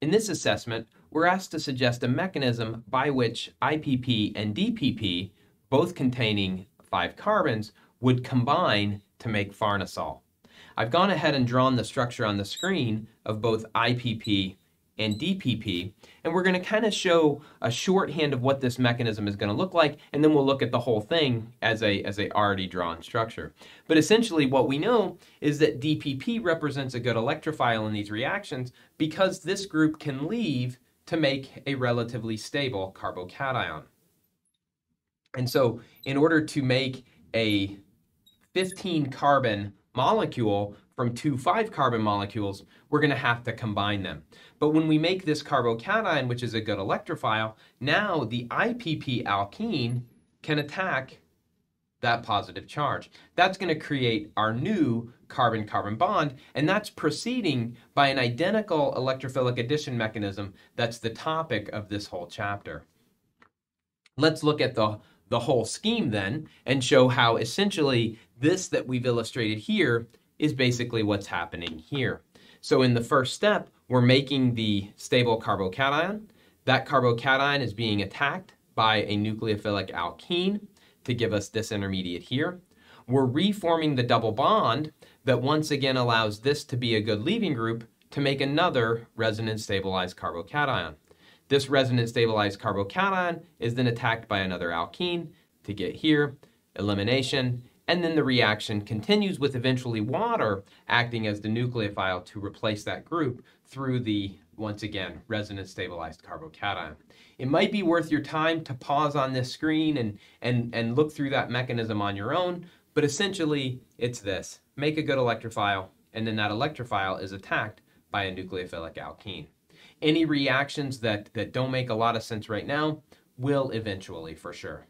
In this assessment, we're asked to suggest a mechanism by which IPP and DPP, both containing five carbons, would combine to make farnesol. I've gone ahead and drawn the structure on the screen of both IPP and DPP, and we're going to kind of show a shorthand of what this mechanism is going to look like, and then we'll look at the whole thing as a, as a already drawn structure. But essentially what we know is that DPP represents a good electrophile in these reactions because this group can leave to make a relatively stable carbocation. And so in order to make a 15 carbon molecule from two 5 carbon molecules, we're going to have to combine them. But when we make this carbocation, which is a good electrophile, now the IPP alkene can attack that positive charge. That's going to create our new carbon-carbon bond, and that's proceeding by an identical electrophilic addition mechanism that's the topic of this whole chapter. Let's look at the, the whole scheme then and show how essentially this that we've illustrated here is basically what's happening here. So in the first step, we're making the stable carbocation. That carbocation is being attacked by a nucleophilic alkene to give us this intermediate here. We're reforming the double bond that once again allows this to be a good leaving group to make another resonance stabilized carbocation. This resonance stabilized carbocation is then attacked by another alkene to get here, elimination, and then the reaction continues with eventually water acting as the nucleophile to replace that group through the, once again, resonance stabilized carbocation. It might be worth your time to pause on this screen and, and, and look through that mechanism on your own, but essentially it's this. Make a good electrophile, and then that electrophile is attacked by a nucleophilic alkene. Any reactions that, that don't make a lot of sense right now will eventually, for sure.